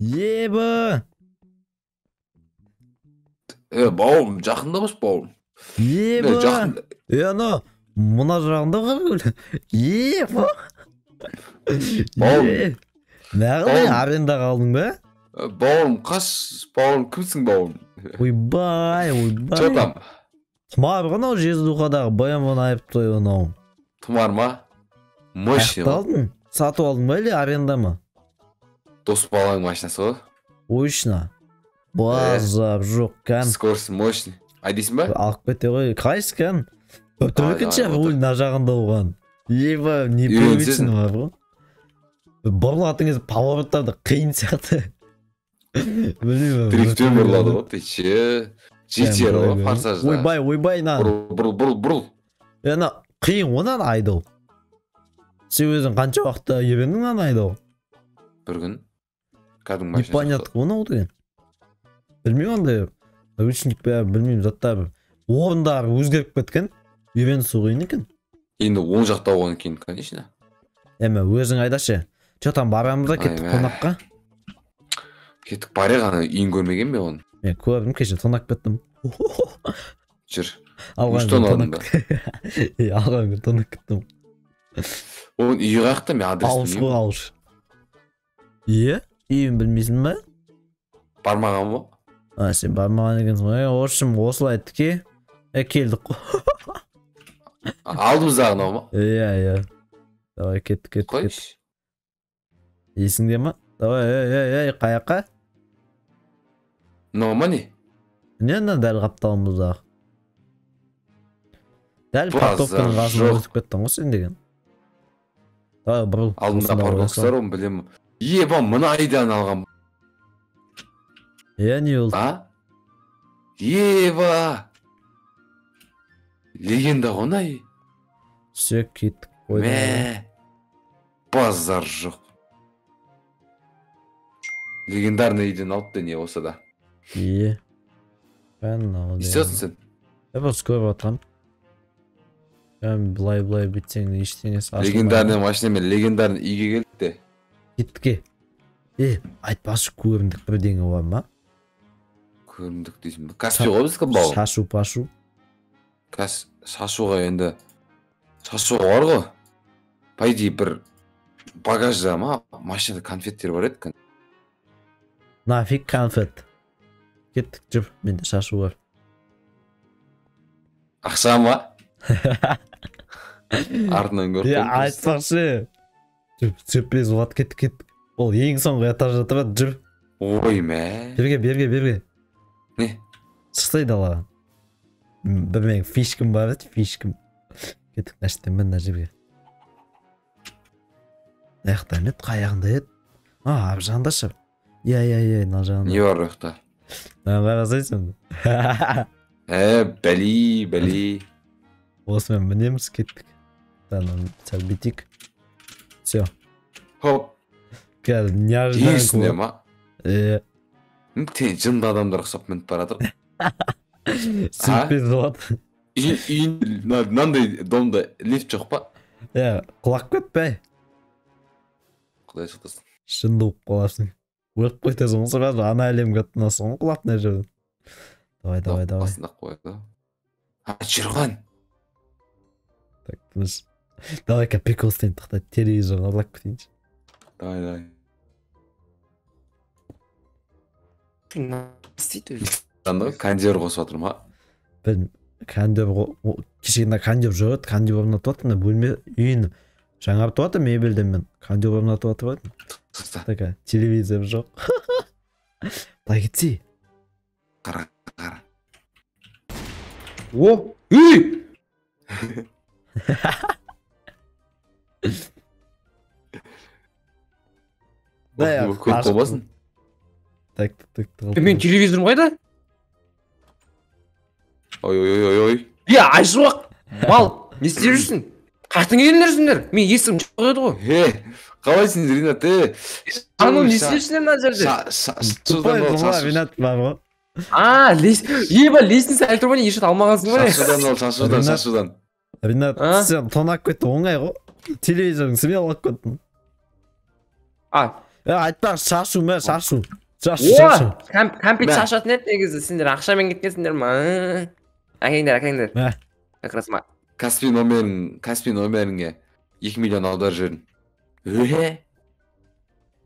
еба е бауырым жақында қойшы бауырым еба е ана мына жағында қара еба Бауырым. Бауырым. арендаға алдың ба бауырым қаш бауырым кімсің бауырым ойбай ойбай че там тұмар ғой анау жездухадағы баян айып той анау тұмар ма мощный ғой сатып алдың ба или аренда ма дос баланың машинасы ғой. Ойшна базар жоқ кән. скорости мощный. Айдайсың ба? Алып кете ғой. Қайсы кән? Өтірікінші Ай, ай, ой мына жағында оған. Еба Үйренсесің. непривычно бар ғой бұрылатын кезде повороттарды қиын сияқты. Білмеймін дрифтпен бұрылады ғой ты че жетер ғой форсажда ойбай ойбай мына бұрыл бұрыл бұрыл ана қиын ғой мынаны айдау сен өзің қанша уақытта үйрендің мынаны айдау бір күн. Кәдімгі непонятно ғой мынау деген білмеймін андай ручник бәрі білмеймін заттар орындары өзгеріп кеткен үйренісу қиын екен. Енді оң жақта болғаннан кейін конечно. Эме өзің айдашы. Че там барамыз да кеттік қонаққа. Кеттік барайық ана үйін көрмеген бе оны мен көрдім кеше тонап кеттім. Жүр. Алған күні ба? тонап- Е, алған күні тонап кеттім. Оның үйі қаяқта мен адресін қой алыс иә үйін білмейсің ба бармаған ба а сен бармаған екенсің ғой в общем осылай тіке е келдік қой алдымыздағы мынау ма иә иә давай кеттік кеттік қойшы есіңде ма давай ей ей ей қаяққа мынау ма не не ана дәл қапталымыздағы дәл парковканың қасына жоқ. өтіп кеттің ғой сен деген давай бұрыл алдында осында парковкасы бар ғой білемін еба мына айдан алған иә не болды а? Еба легенда ғой мына все кеттік қойдың мә базар жоқ. Легендарный үйден алыпты не болса да. Бәрін не істеп сен? Я просто көріп прям былай былай бүйтсең де ештеңесі легендарный машинамен легендарный үйге келдік те кеттік е айтпашы көрімдік бірдеңе бар ма? Көрімдік дейсің ба каспий ғой біздікі бауыр шашу пашу. Шашуға енді шашуға бар ғой. По идее бір багажда ма? Машинада конфеттер бар еді нафиг конфет. Кеттік жүр менде шашу бар. Ақша ма? Артынан көріп просто. айтпақшы. Сюрприз болады кеттік кеттік ол ең соңғы этажда тұрады жүр ой мә. Берге берге берге. Не? Шықсай далаға бір менің фишкам бар еді фишкам кеттік мына жерден мына жерге. Мына жақта емес қай жағында еді? А ар жағында шығар иә иә иә мына жағында. Не бар ол жақта мына қарасайсың ә бәли бәли. Осымен мінеміз кеттік. Сәл бүйтейік все хоп қазір неожиданно үстінде ма иә те жынды адамдар ұқсап мініп бара жатыр сюрприз болады мынандай домда лифт жоқ па иә құлап кетпей құдай сақтасын шынды болып қаласың өліп кетесің ғой сразу ана әлемге аттанасың ғой құлап мына жерден давай давай давай басында қояды а жүрған так тыныш давай ка прикол істейін тоқта телевизорға ұрлап кетейінші давай давай. Не істейді өзі анда кондер қосып жатыр ма білмеймін кондер кеше мына кондер жоқ еді кондер орнатып жатыр мына бөлме үйін жаңартып жатыр мебельден кондер орнатып жатыр едім такая телевизор жоқ былай кетсей қара қара. О үй! Да, көп болмасын так так менің телевизорым қайда ой ой ой ой ой е айшуақ мал не істеп жүрсің қаяқтан келдіңдер мен есігім жоқ еді ғой е қалайсың ринат е ханым не істеп жүрсіңдер мына жерде ринат бар ғой а лес еба лестница әлі тұрмай ешат алмағансың ба шашудан ал шашудан шашудан ринат сен тонап кетті оңай ғой телевизорың смело алып кеттің а. Е айтпақшы шашу ма шашу шашу шашу кәмпит Мә. шашатын еді негізі сендер ақшамен кеткенсіңдер ма әкеңдер әкеңдер Мә. как раз ма каспи номерің каспи номеріңе екі миллион аударып жібердім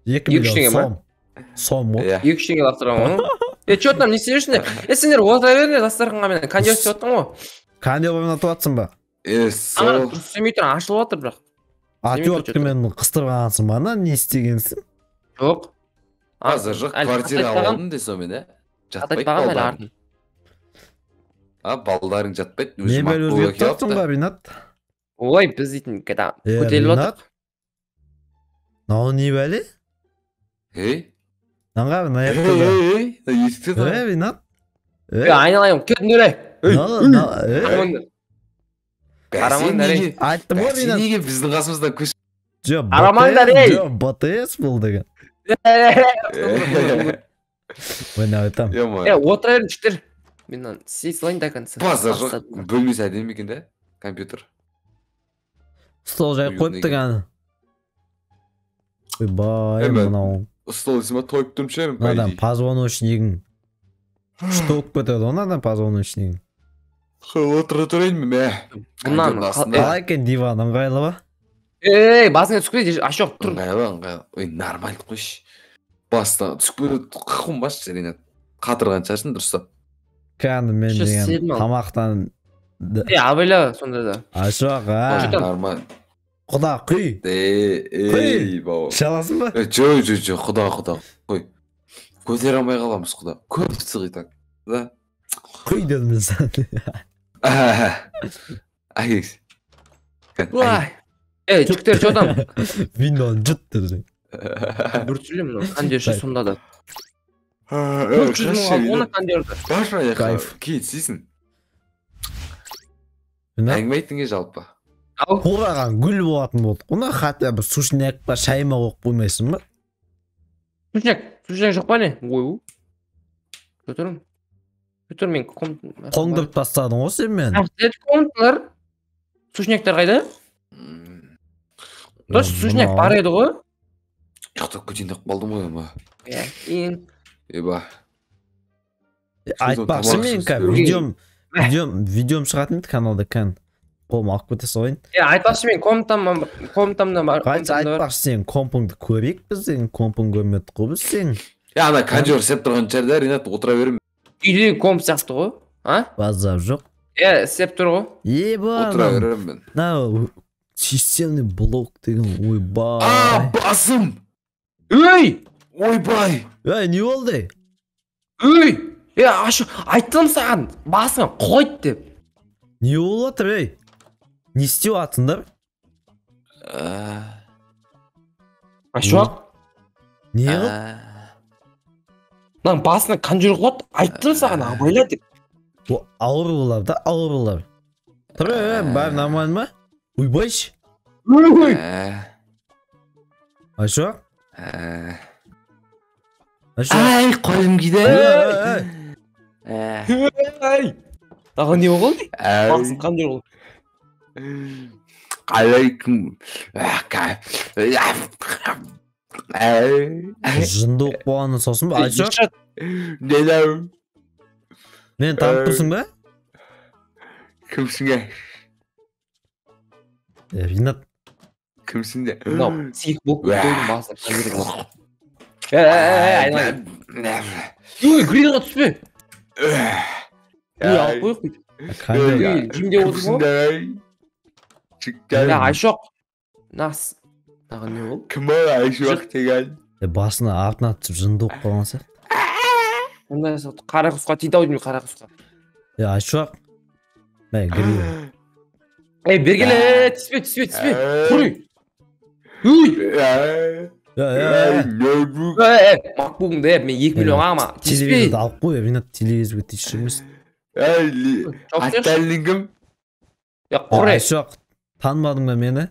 екі теңге миллион ма? сом. Сом ғой иә екі жүз теңге лақтырған ғой е че там не істеп жүрсіңдер е сендер отыра беріңдер дастарханға мен кондер істеп жатырмын ғой кондер ойнатып жатсың ба е сол дұрыс істемей тұр ашылып жатыр бірақ отверткамен қыстырғансың ба? Ана не істегенсің жоқ. Қазір жоқ квартира алдым де сонымен иә жатпайды балдарың а балдарың жатпайды өзгертіп жатсың ба ринат? Ой біз дейтін көтеріліп жатыр мынау не бәле ей мынаған мына жақта ей ринат? Айналайын кетіңдер ей қарамаңдар. Ей. ринат. неге біздің қасымыздан көш жоқ Қарамаңдар, ей! жоқ бтс бұл деген. Мен айтамын е е отыра беріңдер жігіттер мен мынаны істей салайын до конца. Базар жоқ бөлмесі әдемі екен да? Компьютер. Стол жайып қойыпты ана ойбай мен- мынау. стол десем тойып тұрмын по мынадан позвоночнигің күшті болып кетеді ғой мынадан позвоночнигің отыра тұрайын мә астында. қалай екен диван ыңғайлы ба? Ей басыңа түсіп кетеді аш жоқ тұр ыңғайлы ыңғайлы ой нормально қойшы баста түсіп кетеді қонбашы ринат қатырған шығарсың дұрыстап кәдімгі мен деген тамақтан е абайла сонда да. Ашық Ой, а нормально құда құй ей ей бауыр іше аласың ба? Е, жоқ жоқ жоқ құда құда қой көтере алмай қаламыз құда көп сыға так да? Құй дедім мен саған әкеңіз уай ей жігіттер че там виноны жұт деді бүртсіле мынау кондерші Так. сонда да төрт жүз мың алды оны кондерді Кайф. Кайф. кейін істейсің мына әңгіме айттың е жалпы ау қураған гүл болатын болды оны хотя бы сушняк па шайма қойып қоймайсың ба сушняк сушняк жоқ па не ой көтер мен ком қоңдырып тастадың ғой сен мені комнаталар сушняктар қайда? Дұрыс сушняк бар еді ғой. Ұйықтап кетейін деп қалдым ғой ма иә еба. Айтпақшы мен қазір видеом видеом видеом шығатын еді каналда кән қолыма алып кете салайын. Е айтпақшы мен комнатам комнатамда бар айтпақшы сенің компыңды көрейік біз сенің компың көрмедік қой біз сенің е ана кондер істеп тұрған шығар да ринат отыра беремін. Үйдегі комп сияқты ғой а базар жоқ иә істеп тұр ғой еба отыра беремін мен мынау системный блок деген а ойбай басым ей ойбай ей не болды ей е ашу айттым саған? Басыңа қойды деп. Не болып жатыр ей не істеп жатсыңдар Ә, ашуақ не ә. Мынаның басына конжур қойды айттым саған абайла деп аурулар да аурулар тұр бәрі нормально ма ойбайшы ой Ә, айшуақ ә. айшуақ ай қолым ай тағы не болды әй. қылды алейкум әй жынды болып болғаны сосын ба айшуақ нелау мені танып тұрсың ба кімсің е е ринат кімсің де мынау псих болып Уә. қойдың басына конжур қылды е айналайын ой грилға түспе ой алып қояйық дейді қандай ой жемде отырсың ғой е айшоқ нас тағы не болды кім ол айшуақ деген е басына артына түсіп жынды болып қалған сияқты ондай қара құсқа тиді ау деймін қара құсқа е айшуақ мә грил ей бергеле түспе түспе түспе құри ой е е ноутбук е макбугыңды е мен екі миллион алма тиіспе телевизорды алып қой ринат телевизорға тиісші емес жоқ деші аттарың кім е құри айшуақ танымадың ба мені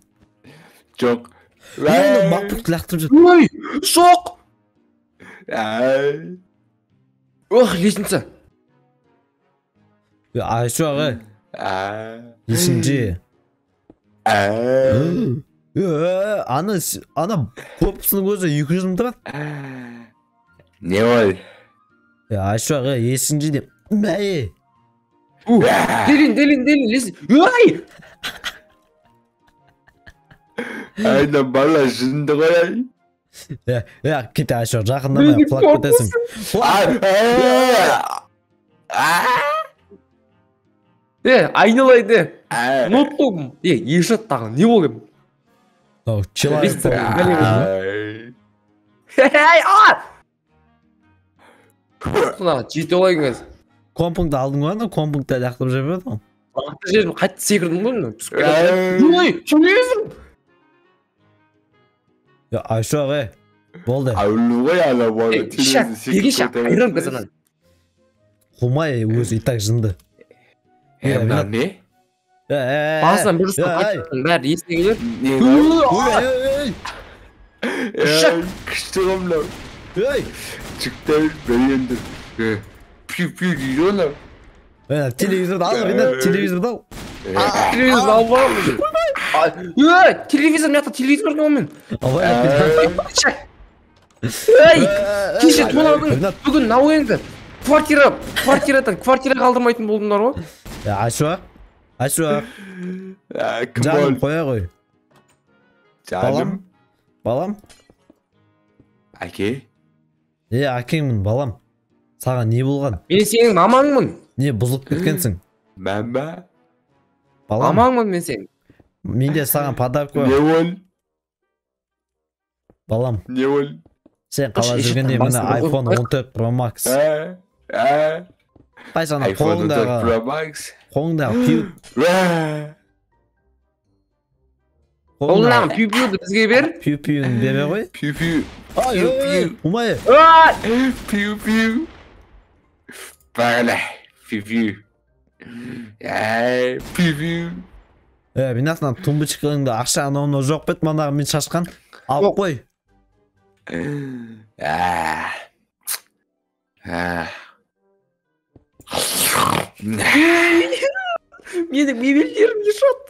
жоқ мені макбукты лақтырып жүр ой жоқ Әй. ох лестница е айшуақ ей Әй. есіңде Әй. Э, аны с- ана корпусының өзі екі жүз мың тұрады не ол е айшуақ е есің жи деп мәе Делин, делин, делин, лезь. Ай! Айна бала жынды ғой ай е е кете айшуақ жақындамай құлап кетесің Е, айналайды. Ұмыттым. Е, ешат тағы не болып? мынау человек Бестер. болып. Ай, а! Құна, жеті олай кеңес. компыңды алдың ба ана компыңды лақтырып жіберді ғой Бақты жерім қайтты секірдім ғой мына түсіп кетеді. Телевизор. е айшуақ е болды аулу ғой ана бала Е, шақ, неге шақ, айран қазанан. қумай өзі и так жынды е мына не е е Басынан бір Ай. ұстап бәрі есіне келер. не ой Шақ. күшті ғой мынау ей жүктер бергендер пью пью дейді ғой мынау ей телевизорды ал ринат телевизорды ал Телевизор алып барамын. Ой, телевизор мына жақта телевизор көрген мен. Ей, кеше тоналдың бүгін науеңді квартира квартирадан квартира қалдырмайтын болдыңдар ғой е айшуақ айшуақ кім жаным қоя ғой жаным? Балам? Әке? Е әкеңмін балам. Саған не болған? Мен сенің мамаңмын. Не бұзылып кеткенсің. Мама балам. Мамаңмын мен сенің. Менде саған подарок не бар ол балам не ол сен қалап Еш- жүргенде міне iphone 14 pro max. Ә ә қайсы ана iphone 14 қолыңдағы pro max. Қолыңдағы пью қолынан пью пьюді бізге бер пью пьюін бере ғой пью пью ой пью. умай Ай! пью пью бағана пью пью пью пью е мына ана тумбочкаңда ақша анау мынау жоқ па еді манағы мен шашқан алып қой ә ә менің мебельдерім ешот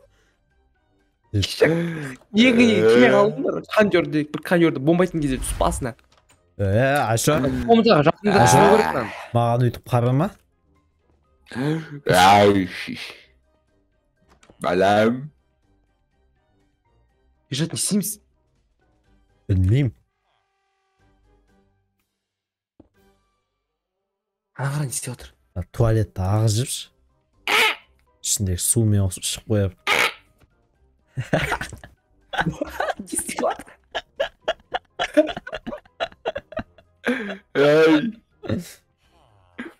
екі кеме қалдыңдар? Кондерде бір кондерді бомбайтын кезде түсіп басына. Е айша. Ә. маған өйтіп қарама. Ай балам ешот не істейміз білмеймін ана қара не істеп отыр туалетті ағызып ішіндегі сумен осы ішіп қояр не істеп жатыр ай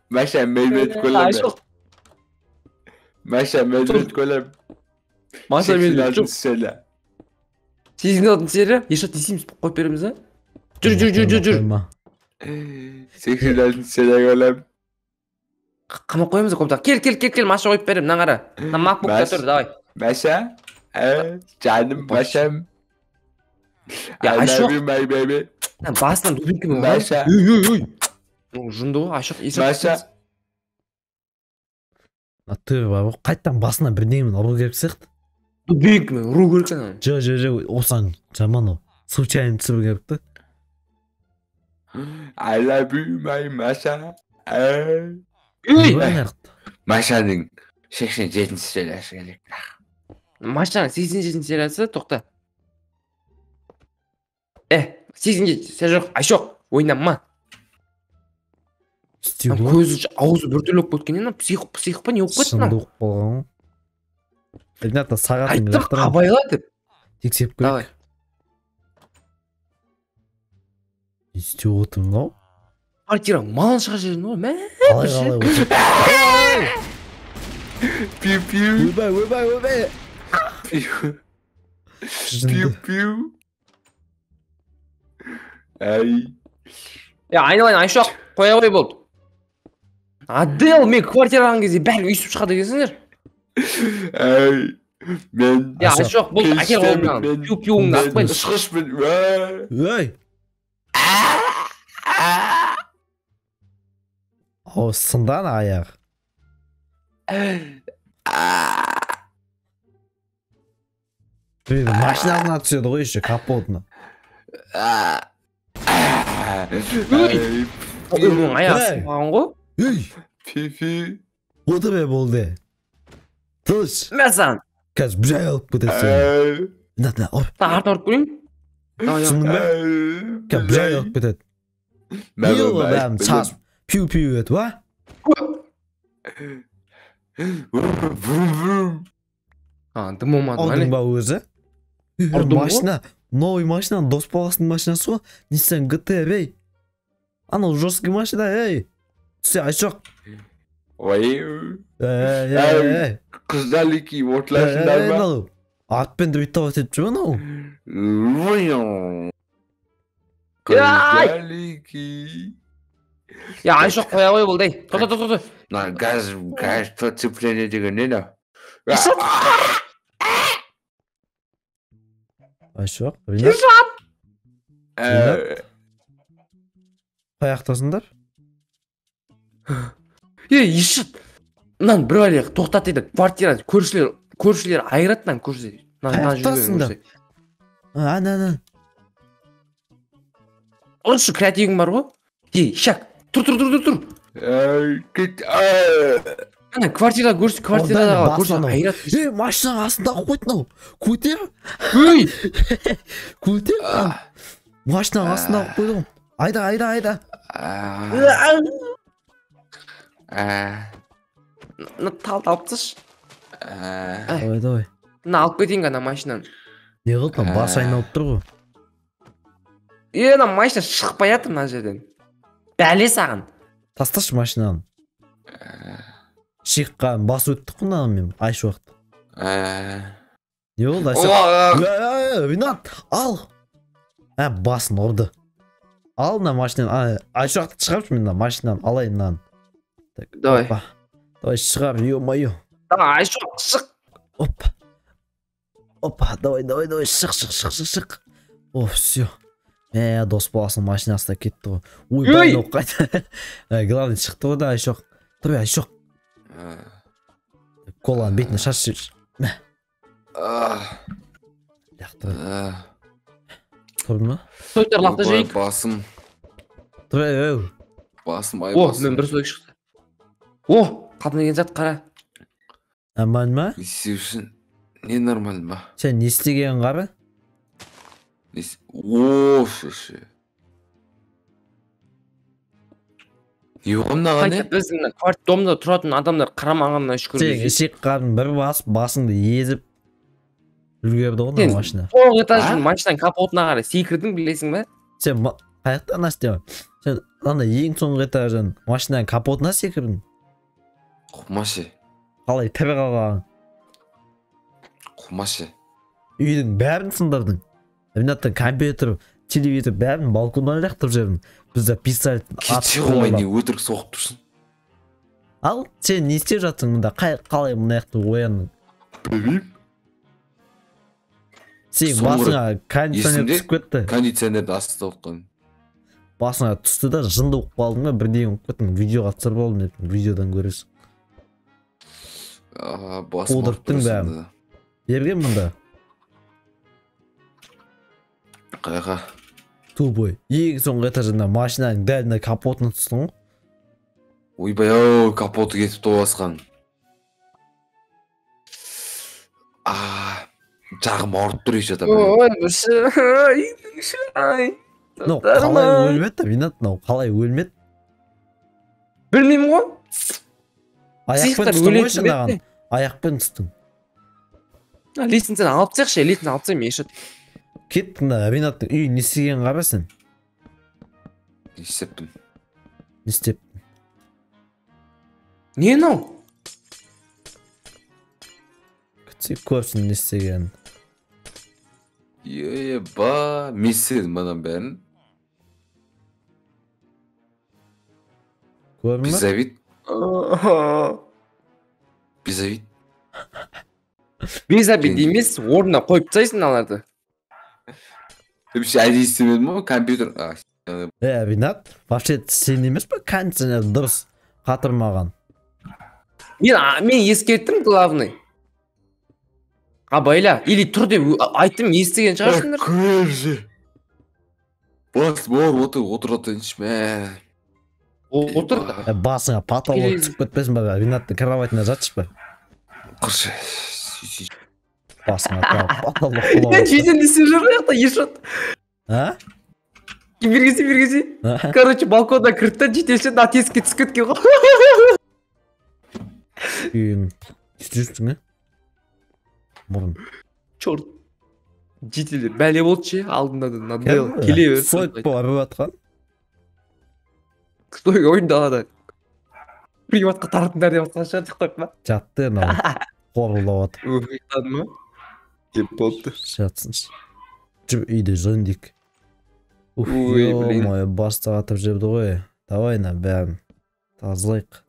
маша медведь көрем жоқ маша медведь көрем маша мен жоқ алтыншы серия ешот не істейміз қойып береміз а жүр жүр жүр жүр жүр сексен алтыншы серия көрем қамап қоямыз комнатаға кел кел кел кел маша қойып беремін мына қара мына макбукта тұр давай маша ә жаным машам Айшоқ. басынан дубинкамен Маша. ой ой ой жынды ғой есеп Маша. а ты бар ғой қайтадан басына бірдеңемен ұру керек сияқты дубинкамен ұру керек ана жо жо жо осыған жаман ол случайно түсіру керек та I love you, my Маша. Ә. Машаның сексен жетінші сериясы керек. машинаның сексен жетінші сериясы тоқта е сексен жеті серия жоқ ай жоқ ойнама көзі аузы біртүрлі болып кеткен не псих псих па не болып кетті шынды мына оқып болған ғой ринат сағатыңды айттым абайла деп. Тексеріп давай. Көрейік не істеп отыр мынау квартира малын шығарып жібердің ғой мә қалай қалай Пью пью ойбай ойбай ойбай пью пью. Ай. е айналайын айшоқ қоя қой болды адел мен квартира алған кезде бәрі үйсіп шығады екенсіңдер Ай. Мен е Айшоқ, айшоқ болды әкел келіспеймін, қолыңнан мен- пью пьюңды мен ақпайды ұшқышпын. Уә. ей ау сынды ана аяғы машинасына түседі ғой еще капотына А. Ой. Оның аяғы Ей. Сынған ғой ей Фифи. отыр е болды тыныш мә саған қазір бір ай алып кетеді сені мына мына ұрып артына ұрып көрейін давай давай. түсіндің ба қазір бір ай алып кетеді не ол бәрін сас пиу пиу етіп а а дым болмады ма алдың не ба өзі Е, Ұрдың ғой? машина новый машина дос баласының машинасы ғой ниссан гтр ей анау жесткий машина ей түсе айшоқ Ой. ей ей ей отырасыңдар ей, ма? атпен де бүйтіп етіп жүр анау киіп. я айшоқ қоя қой болды ей тоқта тоқта тоқта мына газ газ подцепление деген не мынау айшоқ ринат қай жақтасыңдар е ешіт мынаны бір бәле тоқтат дейді квартира көршілер көршілер айырады мынаны көрсе мына мына Қаяқтасыңдар? жүрген А, ана ана ұршы креативің бар ғой. Е шак тұр тұр тұр тұр тұр. Ана квартира көрсе квартирадағы бас көрсе анау. айырады. ей машинаның астында қойды мынау көтер өй! Көтер А, машинаның астында қойып қойды ғой айда айда. Айда талды алып тасташы ә. давай давай мына алып кетейін ана машинаны не қылды мынау басы айналып тұр ғой е ана машина шықпай жатыр мына жерден бәле саған тасташы машинаны шиыққан басып өттік қой мынамен айшы уақыт не болды айша ринат ал ә басын ұрды ал мына машинаны айшы уақытты шығаршы мен мына машинаны алайын мынаны так давай давай шығар е мое давай айшоқ шық опа. Опа давай давай давай шық шық шық шық шық о все ә дос баласының машинасы да кетті ғой ой Ой! дайын қайта главный шықты ғой да айшоқ тұр айшоқ коланың бетіне шаш жақты ә. тұрды ма лақта Ойбай, жейік басым тұр ей ей басым ай о басым мен бір сойық шықты о! Қалпына келген зат қара. Аман ма? Не істеу үшін не нормально ма? Сен не істегенін қара? Не іс- о шеше не болған мынаған не біз домда тұратын адамдар қарамағанына шүкір сен ішек қарын бір басып басыңды езіп үлгерді ғой мына машина. тоғыз этаждың машинаның капотына қарай секірдің білесің ба сен қай жақтан істедің сен ана ең соңғы этаждан машинаның капотына секірдің. Қумашы қалай тірі қалғаның қумашы үйдің бәрін сындырдың. Ринаттың компьютер телевизор бәрін балкондан лақтырып жібердің бізді пистолет кетші қоймай не өтірік соғып тұрсың? Ал сен не істеп жатсың мында қай қалай мына жақта ояндың? Білмеймін. Сенің басыңа кондиционер түсіп кетті. кондиционерді астында отқан басыңа түсті да жынды болып қалдың ба? Бірдеңе болып кеттің. Видеоға түсіріп алдым деп видеодан көресің. Қудырттың бәрін. сонда. берген мында? Қайға? Тупой ең соңғы этажында машинаның дәл мына капотына түстің ғой. Ойбай ау капоты кетіпті ғой басқан а жағым ауырып тұр ой ай мынау қалай өлмеді мынау қалай өлмеді? Білмеймін ғой. Аяқпен түстің ғой бе аяқпен түстің лестницаны алып тастайықшы лестницаны алып тастаймын ешіт кет мына ринаттың үйін не істегенін қара сен? Не істеппін не істеп не мынау күтсек көрсін не істегенін еба мен істедім мынаның бәрін? Көрдің ба? Безавид безобид емес орнына қойып тастайсың мыналарды вообще әдейі істемедім ғой компьютер е ринат вообще сен емес па кондиционер дұрыс қатырмаған мен мен ескерттім главный а байла или тұр деп айттым естіген шығарсыңдар көрші бас бауыр отыр отыра тұрайыншы мә отыр Ә, басыңа потолок түсіп кетпесін ба ринаттың кроватына жатшы ба құршы басыңа потолок жедел істеп жүр мына жақта ешот. А? Бергесе А? короче балкондан кірді да жетекші мына тесікке түсіп кеткен ғой істейсің ә бұрын черт жетелер бәле болды ше алдында да мынандай келе берді сойып барып жатқан. Стойга ойын далада приватқа таратыңдар деп жатқан шығар деп қойып па жатты мынау қорылдап жатыр ұйықтадың ба деп болыпты жатсыншы жүр үйді жөндейік ух Ой, блин. ё-моё бастық атып жіберді ғой давай на бәрін тазалайық